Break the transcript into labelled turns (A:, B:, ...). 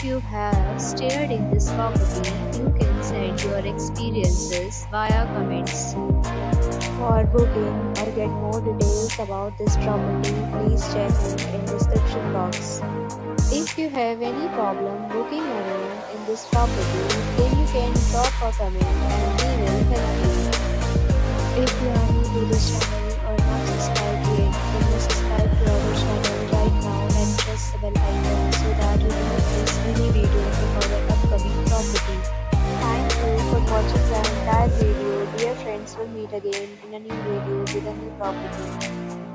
A: If you have stayed in this property, you can send your experiences via comments. For booking or get more details about this property, please check link in description box. If you have any problem booking a room in this property, then you can drop a comment and we will help you. If you are new to this channel or not subscribed yet, then you subscribe to our channel right now and press the bell icon so that you do will meet again in a new video with a new property.